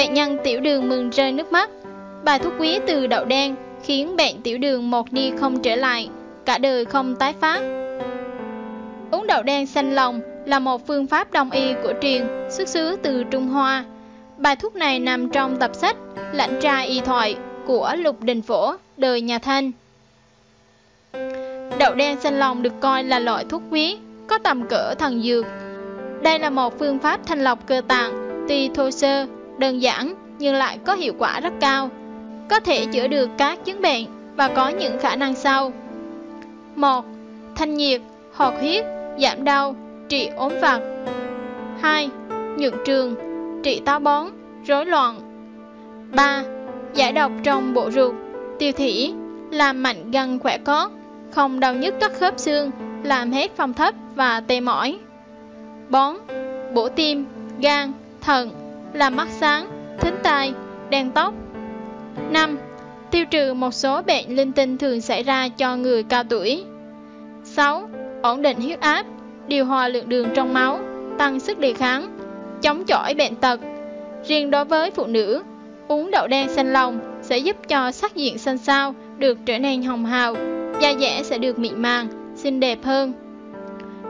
Bệnh nhân tiểu đường mừng rơi nước mắt. Bài thuốc quý từ đậu đen khiến bệnh tiểu đường một đi không trở lại, cả đời không tái phát. Uống đậu đen xanh lòng là một phương pháp đông y của truyền xuất xứ từ Trung Hoa. Bài thuốc này nằm trong tập sách Lãnh tra y thoại của Lục Đình Phổ, đời nhà Thanh. Đậu đen xanh lòng được coi là loại thuốc quý, có tầm cỡ thần dược. Đây là một phương pháp thanh lọc cơ tạng, tuy thô sơ, đơn giản nhưng lại có hiệu quả rất cao. Có thể chữa được các chứng bệnh và có những khả năng sau. 1. Thanh nhiệt, hoạt huyết, giảm đau, trị ốm vặt. 2. Nhuận trường, trị táo bón, rối loạn. 3. Giải độc trong bộ ruột, tiêu thủy, làm mạnh gân khỏe cốt, không đau nhức các khớp xương, làm hết phong thấp và tê mỏi. 4. bổ tim, gan, thận, làm mắt sáng, thính tai, đen tóc. 5. Tiêu trừ một số bệnh linh tinh thường xảy ra cho người cao tuổi. 6. Ổn định huyết áp, điều hòa lượng đường trong máu, tăng sức đề kháng, chống chọi bệnh tật. Riêng đối với phụ nữ, uống đậu đen xanh lòng sẽ giúp cho sắc diện xanh xao được trở nên hồng hào, da dẻ sẽ được mịn màng, xinh đẹp hơn.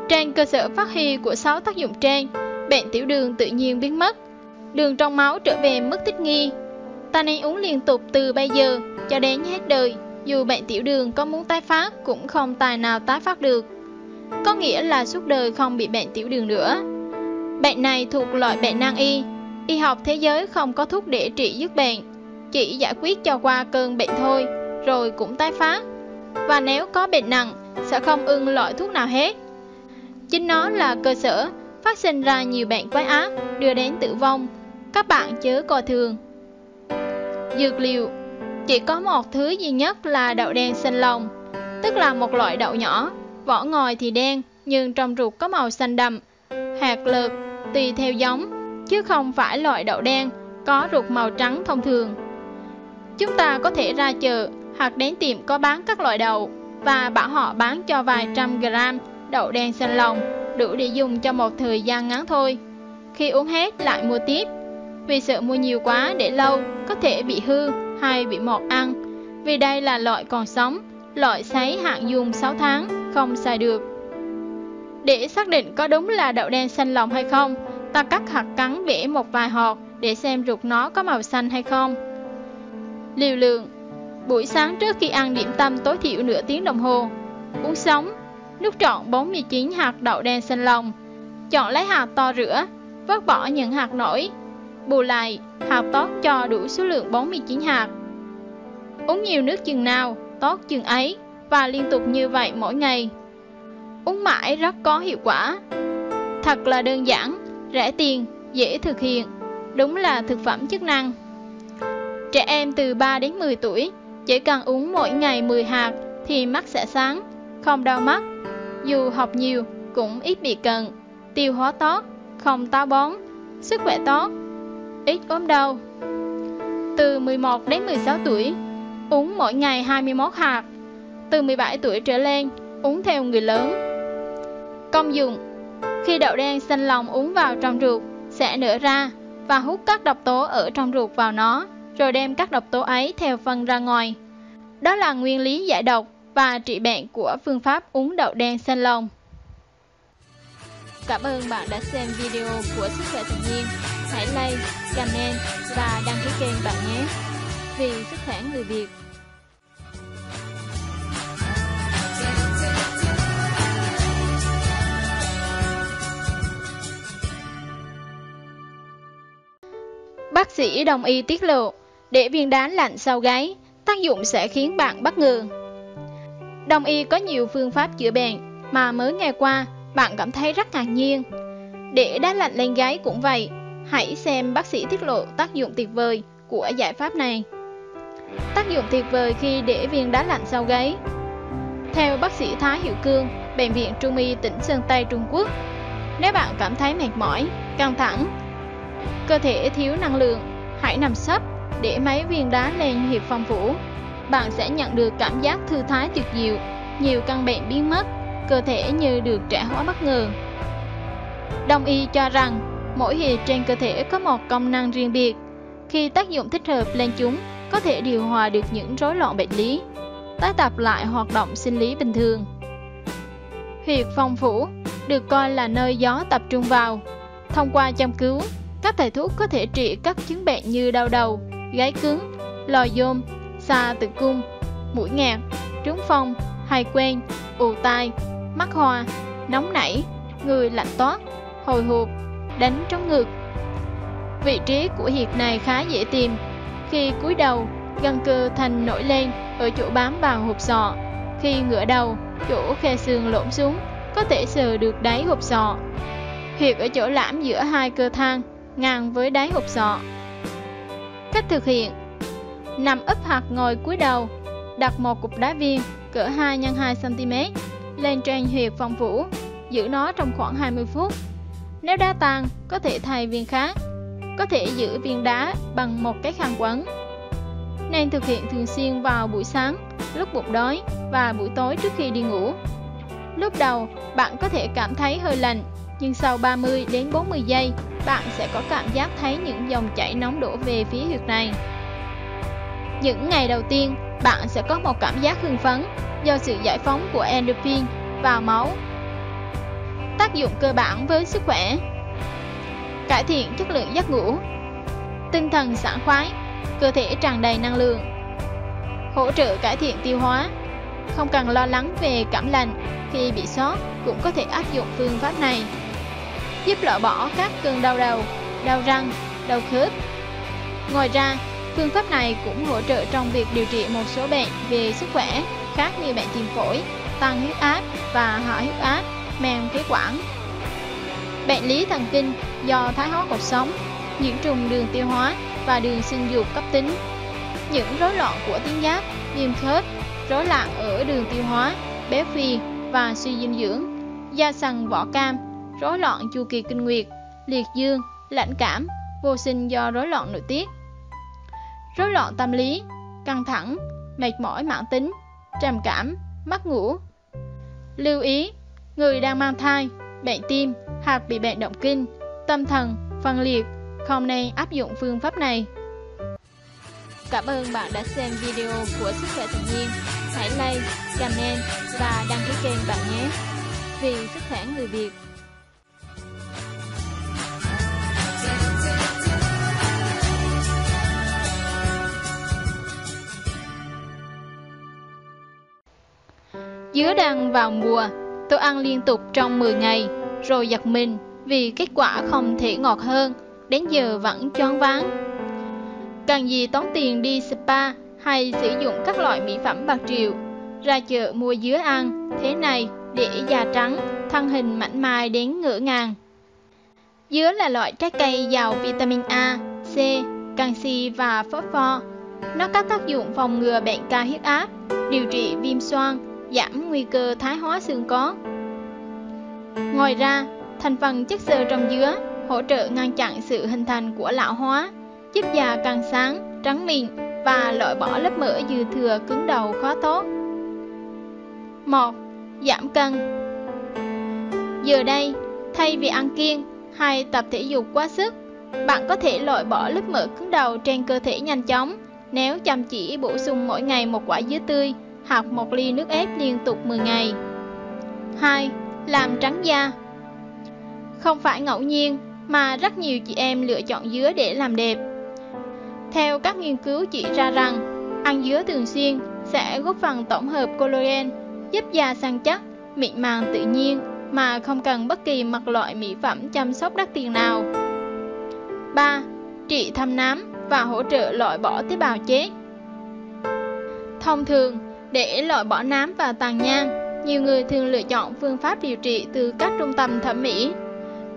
Trên cơ sở phát huy của 6 tác dụng trên, bệnh tiểu đường tự nhiên biến mất, đường trong máu trở về mức thích nghi. Ta nên uống liên tục từ bây giờ cho đến hết đời, dù bệnh tiểu đường có muốn tái phát cũng không tài nào tái phát được. Có nghĩa là suốt đời không bị bệnh tiểu đường nữa. Bệnh này thuộc loại bệnh nan y, y học thế giới không có thuốc để trị dứt bệnh, chỉ giải quyết cho qua cơn bệnh thôi, rồi cũng tái phát. Và nếu có bệnh nặng, sẽ không ưng loại thuốc nào hết. Chính nó là cơ sở phát sinh ra nhiều bệnh quái ác, đưa đến tử vong. Các bạn chớ coi thường. Dược liệu Chỉ có một thứ duy nhất là đậu đen xanh lòng, tức là một loại đậu nhỏ, vỏ ngoài thì đen, nhưng trong ruột có màu xanh đậm. Hạt lợt tùy theo giống, chứ không phải loại đậu đen có ruột màu trắng thông thường. Chúng ta có thể ra chợ hoặc đến tiệm có bán các loại đậu và bảo họ bán cho vài trăm gram đậu đen xanh lòng, đủ để dùng cho một thời gian ngắn thôi. Khi uống hết lại mua tiếp, vì sợ mua nhiều quá để lâu có thể bị hư hay bị mọt ăn, vì đây là loại còn sống, loại sấy hạn dùng 6 tháng, không xài được. Để xác định có đúng là đậu đen xanh lòng hay không, ta cắt hạt cắn vẽ một vài hột để xem ruột nó có màu xanh hay không. Liều lượng Buổi sáng trước khi ăn điểm tâm tối thiểu nửa tiếng đồng hồ Uống sống Nước trọn 49 hạt đậu đen xanh lòng Chọn lấy hạt to rửa Vớt bỏ những hạt nổi Bù lại hạt tốt cho đủ số lượng 49 hạt. Uống nhiều nước chừng nào Tốt chừng ấy Và liên tục như vậy mỗi ngày. Uống mãi rất có hiệu quả. Thật là đơn giản Rẻ tiền, dễ thực hiện Đúng là thực phẩm chức năng. Trẻ em từ 3 đến 10 tuổi chỉ cần uống mỗi ngày 10 hạt thì mắt sẽ sáng, không đau mắt. Dù học nhiều cũng ít bị cận, tiêu hóa tốt, không táo bón, sức khỏe tốt, ít ốm đau. Từ 11 đến 16 tuổi, uống mỗi ngày 21 hạt. Từ 17 tuổi trở lên, uống theo người lớn. Công dụng Khi đậu đen xanh lòng uống vào trong ruột, sẽ nở ra và hút các độc tố ở trong ruột vào nó rồi đem các độc tố ấy theo phân ra ngoài. Đó là nguyên lý giải độc và trị bệnh của phương pháp uống đậu đen xanh lòng Cảm ơn bạn đã xem video của Sức khỏe tự nhiên. Hãy like, comment và đăng ký kênh bạn nhé. Vì sức khỏe người Việt. Bác sĩ đồng y tiết lộ để viên đá lạnh sau gáy, tác dụng sẽ khiến bạn bất ngờ. Đông y có nhiều phương pháp chữa bệnh mà mới nghe qua bạn cảm thấy rất ngạc nhiên. Để đá lạnh lên gáy cũng vậy, hãy xem bác sĩ tiết lộ tác dụng tuyệt vời của giải pháp này. Tác dụng tuyệt vời khi để viên đá lạnh sau gáy. Theo bác sĩ Thái Hiệu Cương, Bệnh viện Trung y tỉnh Sơn Tây Trung Quốc, nếu bạn cảm thấy mệt mỏi, căng thẳng, cơ thể thiếu năng lượng, hãy nằm sấp để mấy viên đá lên hiệp phong phủ, bạn sẽ nhận được cảm giác thư thái tuyệt diệu, nhiều căn bệnh biến mất, cơ thể như được trẻ hóa bất ngờ. Đông y cho rằng mỗi hì trên cơ thể có một công năng riêng biệt, Khi tác dụng thích hợp lên chúng, có thể điều hòa được những rối loạn bệnh lý, tái tập lại hoạt động sinh lý bình thường. Huyệt phong phủ được coi là nơi gió tập trung vào. Thông qua chăm cứu, các thầy thuốc có thể trị các chứng bệnh như đau đầu, gáy cứng, lò dôm, xa tử cung, mũi nghẹt, trúng phong, hay quên, ù tai, mắt hoa, nóng nảy, người lạnh toát, hồi hộp, đánh trống ngực. Vị trí của huyệt này khá dễ tìm. Khi cúi đầu, gân cơ thành nổi lên ở chỗ bám vào hộp sọ. Khi ngửa đầu, chỗ khe xương lõm xuống, có thể sờ được đáy hộp sọ. Huyệt ở chỗ lãm giữa hai cơ thang, ngang với đáy hộp sọ. Cách thực hiện Nằm ấp hoặc ngồi cúi đầu, đặt một cục đá viên cỡ 2 x 2 cm lên trên huyệt phòng vũ, giữ nó trong khoảng 20 phút. Nếu đá tan, có thể thay viên khác. Có thể giữ viên đá bằng một cái khăn quấn. Nên thực hiện thường xuyên vào buổi sáng, lúc bụng đói và buổi tối trước khi đi ngủ. Lúc đầu, bạn có thể cảm thấy hơi lạnh, nhưng sau 30 đến 40 giây, bạn sẽ có cảm giác thấy những dòng chảy nóng đổ về phía huyệt này. Những ngày đầu tiên, bạn sẽ có một cảm giác hưng phấn do sự giải phóng của endorphin vào máu. Tác dụng cơ bản với sức khỏe. Cải thiện chất lượng giấc ngủ. Tinh thần sảng khoái, cơ thể tràn đầy năng lượng. Hỗ trợ cải thiện tiêu hóa. Không cần lo lắng về cảm lạnh. Khi bị sốt cũng có thể áp dụng phương pháp này. Giúp loại bỏ các cơn đau đầu, đau răng, đau khớp. Ngoài ra, Phương pháp này cũng hỗ trợ trong việc điều trị một số bệnh về sức khỏe khác như bệnh tim phổi, tăng huyết áp và hạ huyết áp, men phế quản. Bệnh lý thần kinh do thái hóa cột sống, nhiễm trùng đường tiêu hóa và đường sinh dục cấp tính. Những rối loạn của tuyến giáp, viêm khớp, rối loạn ở đường tiêu hóa, béo phì và suy dinh dưỡng, da sần vỏ cam, rối loạn chu kỳ kinh nguyệt, liệt dương, lãnh cảm, vô sinh do rối loạn nội tiết rối loạn tâm lý, căng thẳng, mệt mỏi mãn tính, trầm cảm, mất ngủ. Lưu ý, người đang mang thai, bệnh tim hoặc bị bệnh động kinh, tâm thần, phân liệt không nên áp dụng phương pháp này. Cảm ơn bạn đã xem video của Sức khỏe tự nhiên. Hãy like, comment và đăng ký kênh bạn nhé. Vì sức khỏe người Việt. Dứa đang vào mùa, tôi ăn liên tục trong 10 ngày, rồi giật mình vì kết quả không thể ngọt hơn, đến giờ vẫn choáng váng. Cần gì tốn tiền đi spa hay sử dụng các loại mỹ phẩm bạc triệu, ra chợ mua dứa ăn thế này để da trắng, thân hình mảnh mai đến ngỡ ngàng. Dứa là loại trái cây giàu vitamin A, C, canxi và phosphor. Nó có tác dụng phòng ngừa bệnh cao huyết áp, điều trị viêm xoang, giảm nguy cơ thái hóa xương có. Ngoài ra, thành phần chất xơ trong dứa hỗ trợ ngăn chặn sự hình thành của lão hóa, giúp da càng sáng, trắng mịn và loại bỏ lớp mỡ dư thừa cứng đầu khó tốt. 1. Giảm cân Giờ đây, thay vì ăn kiêng hay tập thể dục quá sức, bạn có thể loại bỏ lớp mỡ cứng đầu trên cơ thể nhanh chóng nếu chăm chỉ bổ sung mỗi ngày một quả dứa tươi hoặc một ly nước ép liên tục 10 ngày. 2. Làm trắng da Không phải ngẫu nhiên mà rất nhiều chị em lựa chọn dứa để làm đẹp. Theo các nghiên cứu chỉ ra rằng, ăn dứa thường xuyên sẽ góp phần tổng hợp collagen, giúp da săn chắc, mịn màng tự nhiên mà không cần bất kỳ mặt loại mỹ phẩm chăm sóc đắt tiền nào. 3. Trị thâm nám và hỗ trợ loại bỏ tế bào chết. Thông thường, để loại bỏ nám và tàn nhang, nhiều người thường lựa chọn phương pháp điều trị từ các trung tâm thẩm mỹ.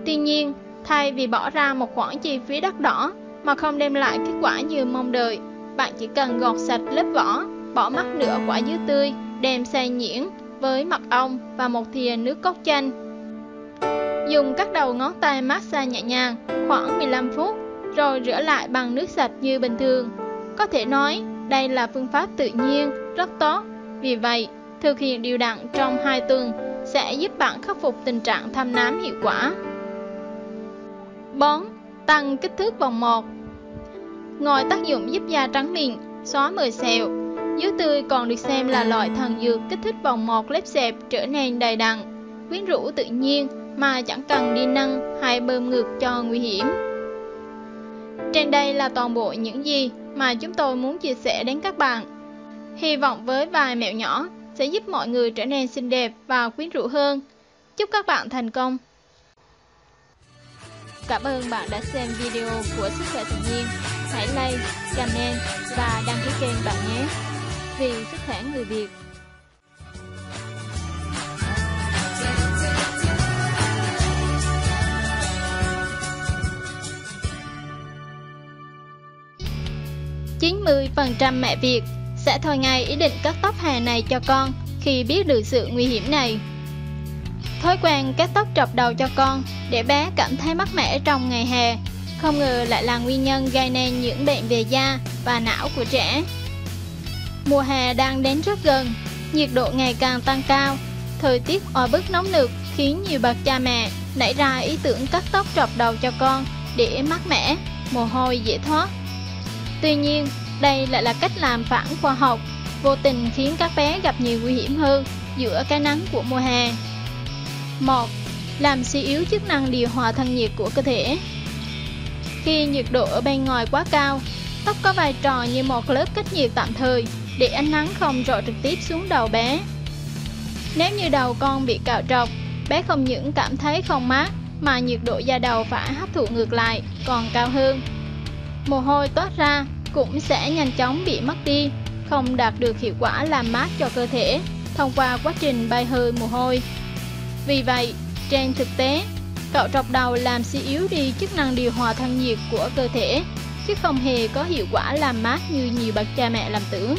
Tuy nhiên, thay vì bỏ ra một khoản chi phí đắt đỏ mà không đem lại kết quả như mong đợi, bạn chỉ cần gọt sạch lớp vỏ, bỏ mắt nửa quả dứa tươi, đem xay nhuyễn với mật ong và một thìa nước cốt chanh. Dùng các đầu ngón tay massage nhẹ nhàng khoảng 15 phút, rồi rửa lại bằng nước sạch như bình thường. Có thể nói, đây là phương pháp tự nhiên, rất tốt. Vì vậy, thực hiện điều đặn trong 2 tuần sẽ giúp bạn khắc phục tình trạng tham nám hiệu quả. 4. Tăng kích thước vòng 1 Ngoài tác dụng giúp da trắng mịn, xóa mờ sẹo, dứa tươi còn được xem là loại thần dược kích thích vòng một lép xẹp trở nên đầy đặn, quyến rũ tự nhiên mà chẳng cần đi nâng hay bơm ngược cho nguy hiểm. Trên đây là toàn bộ những gì mà chúng tôi muốn chia sẻ đến các bạn. Hy vọng với vài mẹo nhỏ sẽ giúp mọi người trở nên xinh đẹp và quyến rũ hơn. Chúc các bạn thành công! Cảm ơn bạn đã xem video của Sức khỏe tự nhiên. Hãy like, comment và đăng ký kênh bạn nhé. Vì sức khỏe người Việt. chín mươi phần trăm mẹ Việt sẽ thôi ngay ý định cắt tóc hè này cho con khi biết được sự nguy hiểm này. Thói quen cắt tóc trọc đầu cho con để bé cảm thấy mát mẻ trong ngày hè, không ngờ lại là nguyên nhân gây nên những bệnh về da và não của trẻ. Mùa hè đang đến rất gần, nhiệt độ ngày càng tăng cao, thời tiết oi bức nóng nực khiến nhiều bậc cha mẹ nảy ra ý tưởng cắt tóc trọc đầu cho con để mát mẻ, mồ hôi dễ thoát. Tuy nhiên, đây lại là cách làm phản khoa học, vô tình khiến các bé gặp nhiều nguy hiểm hơn giữa cái nắng của mùa hè. 1. Làm suy yếu chức năng điều hòa thân nhiệt của cơ thể Khi nhiệt độ ở bên ngoài quá cao, tóc có vai trò như một lớp cách nhiệt tạm thời để ánh nắng không rọi trực tiếp xuống đầu bé. Nếu như đầu con bị cạo trọc, bé không những cảm thấy không mát mà nhiệt độ da đầu phải hấp thụ ngược lại còn cao hơn. Mồ hôi toát ra cũng sẽ nhanh chóng bị mất đi, không đạt được hiệu quả làm mát cho cơ thể thông qua quá trình bay hơi mồ hôi. Vì vậy, trên thực tế, cạo trọc đầu làm suy yếu đi chức năng điều hòa thân nhiệt của cơ thể, chứ không hề có hiệu quả làm mát như nhiều bậc cha mẹ làm tưởng.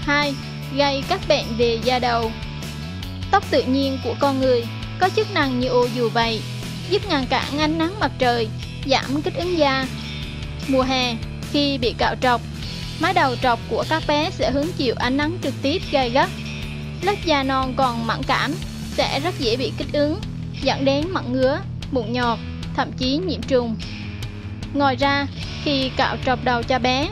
2. Gây các bệnh về da đầu Tóc tự nhiên của con người có chức năng như ô dù vậy, giúp ngăn cản ánh nắng mặt trời, giảm kích ứng da. Mùa hè, khi bị cạo trọc, mái đầu trọc của các bé sẽ hứng chịu ánh nắng trực tiếp gay gắt. Lớp da non còn mẫn cảm sẽ rất dễ bị kích ứng, dẫn đến mẩn ngứa, mụn nhọt, thậm chí nhiễm trùng. Ngoài ra, khi cạo trọc đầu cho bé,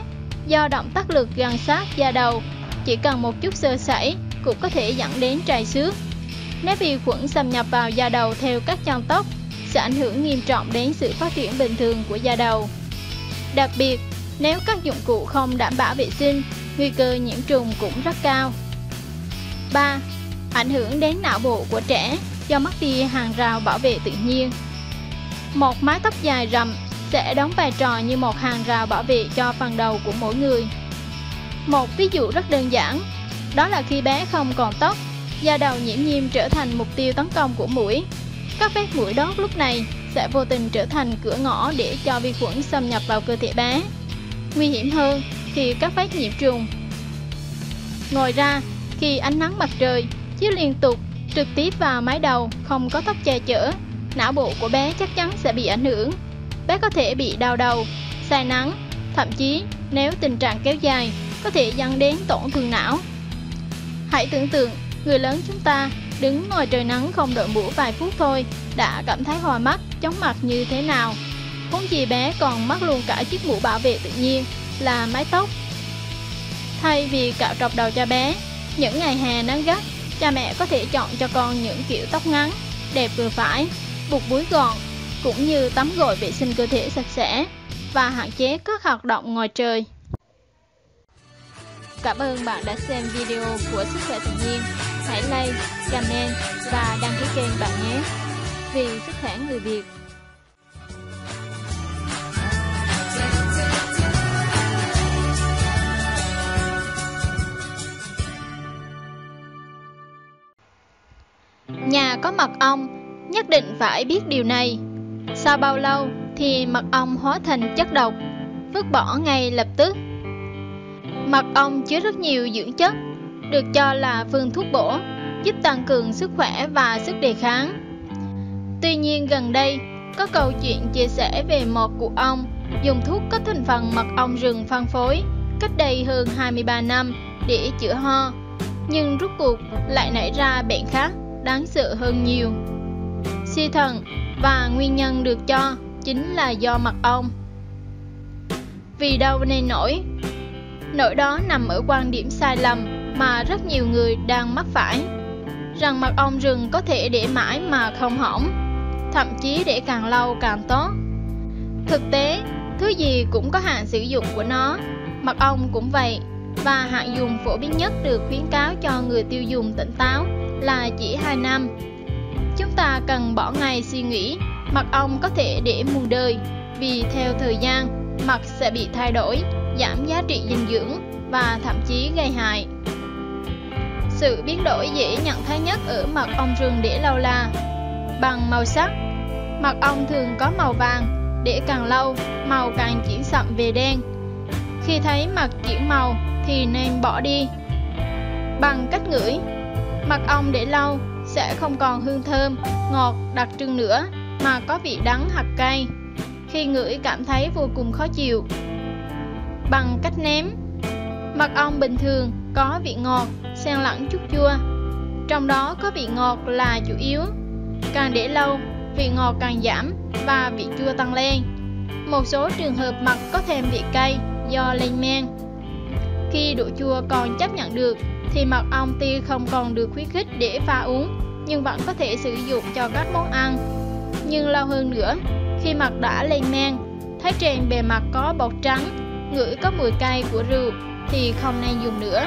do động tác lực gần sát da đầu, chỉ cần một chút sơ sẩy cũng có thể dẫn đến trầy xước. Nếu vi khuẩn xâm nhập vào da đầu theo các chân tóc, sẽ ảnh hưởng nghiêm trọng đến sự phát triển bình thường của da đầu. Đặc biệt, nếu các dụng cụ không đảm bảo vệ sinh, nguy cơ nhiễm trùng cũng rất cao. 3. Ảnh hưởng đến não bộ của trẻ do mất đi hàng rào bảo vệ tự nhiên. Một mái tóc dài rậm sẽ đóng vai trò như một hàng rào bảo vệ cho phần đầu của mỗi người. Một ví dụ rất đơn giản, đó là khi bé không còn tóc, da đầu nhiễm nhiễm trở thành mục tiêu tấn công của mũi. Các vết mũi đốt lúc này sẽ vô tình trở thành cửa ngõ để cho vi khuẩn xâm nhập vào cơ thể bé. Nguy hiểm hơn khi các phát nhiễm trùng. Ngoài ra, khi ánh nắng mặt trời chiếu liên tục trực tiếp vào mái đầu không có tóc che chở, não bộ của bé chắc chắn sẽ bị ảnh hưởng. Bé có thể bị đau đầu, say nắng, thậm chí nếu tình trạng kéo dài có thể dẫn đến tổn thương não. Hãy tưởng tượng, người lớn chúng ta đứng ngoài trời nắng không đội mũ vài phút thôi đã cảm thấy hoa mắt, chóng mặt như thế nào. Huống gì bé còn mắc luôn cả chiếc mũ bảo vệ tự nhiên là mái tóc. Thay vì cạo trọc đầu cho bé, những ngày hè nắng gắt, cha mẹ có thể chọn cho con những kiểu tóc ngắn, đẹp vừa phải, buộc búi gọn, cũng như tắm gội vệ sinh cơ thể sạch sẽ và hạn chế các hoạt động ngoài trời. Cảm ơn bạn đã xem video của Sức khỏe tự nhiên. Hãy like, comment và đăng ký kênh bạn nhé. Vì sức khỏe người Việt. Có mật ong, nhất định phải biết điều này. Sau bao lâu thì mật ong hóa thành chất độc, vứt bỏ ngay lập tức. Mật ong chứa rất nhiều dưỡng chất, được cho là phương thuốc bổ, giúp tăng cường sức khỏe và sức đề kháng. Tuy nhiên gần đây, có câu chuyện chia sẻ về một cụ ong dùng thuốc có thành phần mật ong rừng phân phối cách đây hơn 23 năm để chữa ho, nhưng rút cuộc lại nảy ra bệnh khác đáng sợ hơn nhiều. Suy thận và nguyên nhân được cho chính là do mật ong. Vì đâu nên nổi? Nỗi đó nằm ở quan điểm sai lầm mà rất nhiều người đang mắc phải. Rằng mật ong rừng có thể để mãi mà không hỏng, thậm chí để càng lâu càng tốt. Thực tế, thứ gì cũng có hạn sử dụng của nó, mật ong cũng vậy, và hạn dùng phổ biến nhất được khuyến cáo cho người tiêu dùng tỉnh táo là chỉ 2 năm. Chúng ta cần bỏ ngày suy nghĩ, mật ong có thể để muôn đời, vì theo thời gian, mật sẽ bị thay đổi, giảm giá trị dinh dưỡng và thậm chí gây hại. Sự biến đổi dễ nhận thấy nhất ở mật ong rừng để lâu là bằng màu sắc. Mật ong thường có màu vàng, để càng lâu, màu càng chuyển sậm về đen. Khi thấy mật chuyển màu thì nên bỏ đi. Bằng cách ngửi, mật ong để lâu sẽ không còn hương thơm, ngọt, đặc trưng nữa mà có vị đắng hoặc cay. Khi ngửi cảm thấy vô cùng khó chịu. Bằng cách ném, mật ong bình thường có vị ngọt, xen lẫn chút chua. Trong đó có vị ngọt là chủ yếu. Càng để lâu, vị ngọt càng giảm và vị chua tăng lên. Một số trường hợp mật có thêm vị cay do lên men. Khi độ chua còn chấp nhận được thì mật ong tuy không còn được khuyến khích để pha uống nhưng vẫn có thể sử dụng cho các món ăn. Nhưng lâu hơn nữa, khi mật đã lên men, thấy trên bề mặt có bọt trắng, ngửi có mùi cay của rượu thì không nên dùng nữa.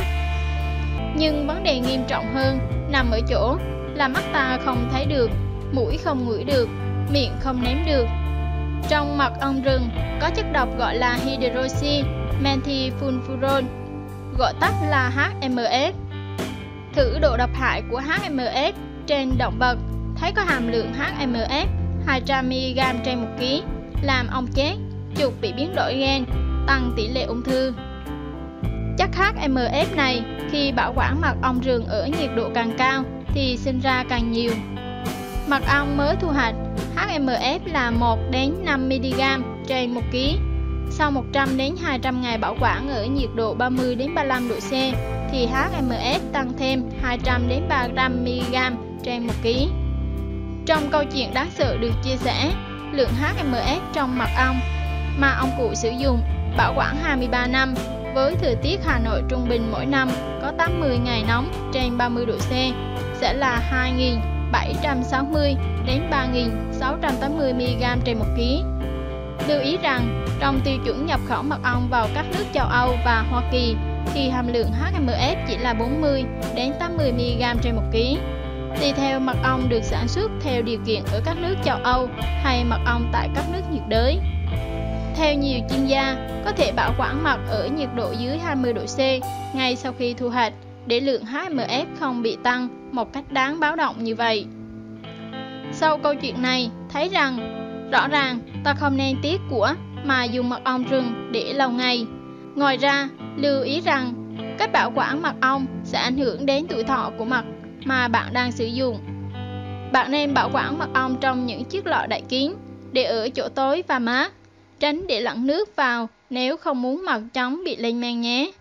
Nhưng vấn đề nghiêm trọng hơn nằm ở chỗ là mắt ta không thấy được, mũi không ngửi được, miệng không nếm được. Trong mật ong rừng có chất độc gọi là hydroxy methylfulfuron, gọi tắt là HMS. Thử độ độc hại của HMS trên động vật thấy có hàm lượng HMS 200mg trên 1 kg, làm ong chết, chuột bị biến đổi gen, tăng tỷ lệ ung thư. Chất HMS này khi bảo quản mật ong rừng ở nhiệt độ càng cao thì sinh ra càng nhiều. Mật ong mới thu hoạch HMF là 1 đến 5 mg trên 1 kg. Sau 100 đến 200 ngày bảo quản ở nhiệt độ 30 đến 35 độ C thì HMF tăng thêm 200 đến 300 mg trên 1 kg. Trong câu chuyện đáng sợ được chia sẻ, lượng HMF trong mật ong mà ông cụ sử dụng bảo quản 23 năm với thời tiết Hà Nội trung bình mỗi năm có 80 ngày nóng trên 30 độ C sẽ là 760 đến 3.680 mg trên 1 kg. Lưu ý rằng, trong tiêu chuẩn nhập khẩu mật ong vào các nước châu Âu và Hoa Kỳ thì hàm lượng HMS chỉ là 40 đến 80 mg trên 1 kg. Tùy theo mật ong được sản xuất theo điều kiện ở các nước châu Âu hay mật ong tại các nước nhiệt đới. Theo nhiều chuyên gia, có thể bảo quản mật ở nhiệt độ dưới 20 độ C ngay sau khi thu hoạch để lượng HMS không bị tăng một cách đáng báo động như vậy. Sau câu chuyện này, thấy rằng rõ ràng ta không nên tiếc của mà dùng mật ong rừng để lâu ngày. Ngoài ra, lưu ý rằng cách bảo quản mật ong sẽ ảnh hưởng đến tuổi thọ của mật mà bạn đang sử dụng. Bạn nên bảo quản mật ong trong những chiếc lọ đậy kín để ở chỗ tối và mát, tránh để lẫn nước vào nếu không muốn mật chóng bị lên men nhé.